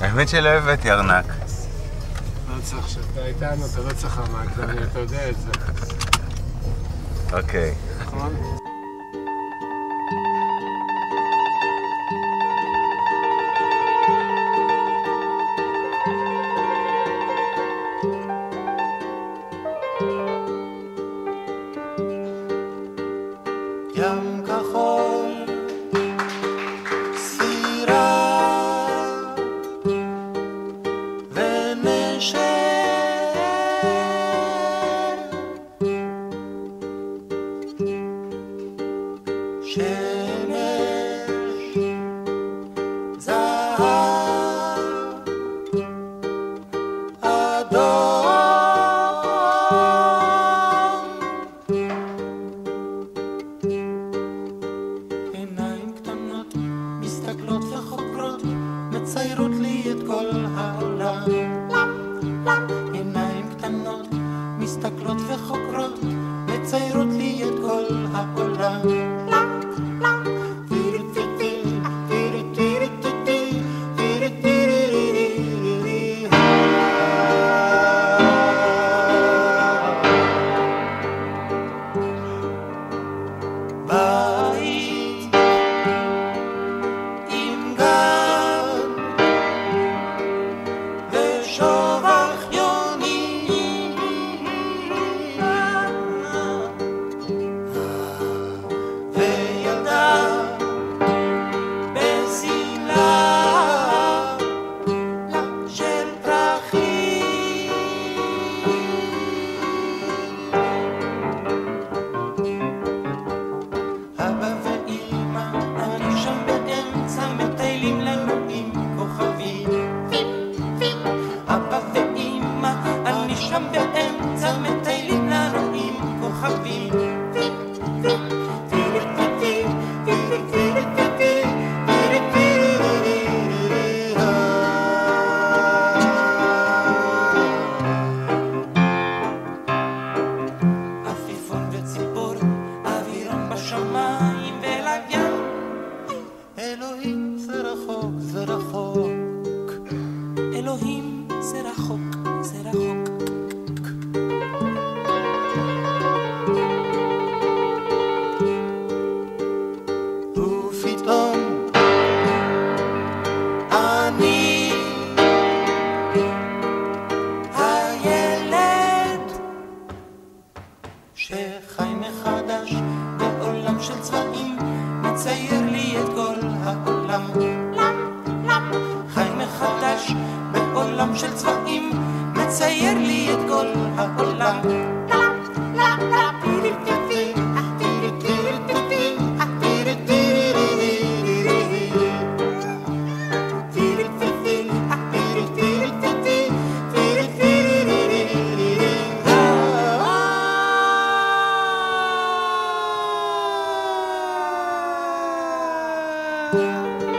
האמת שלא הבאתי ארנק. לא צריך שאתה איתנו, אתה לא צריך רמק, דני, אתה יודע את זה, אוקיי. נכון? ים כחול, שמש, זהב, אדום. עיניים קטנות מסתכלות וחוקרות, מציירות לי את כל העולם. עיניים קטנות מסתכלות וחוקרות, מציירות בשמיים ולוויין. אלוהים זה רחוק, זה רחוק. אלוהים זה רחוק, זה רחוק. oh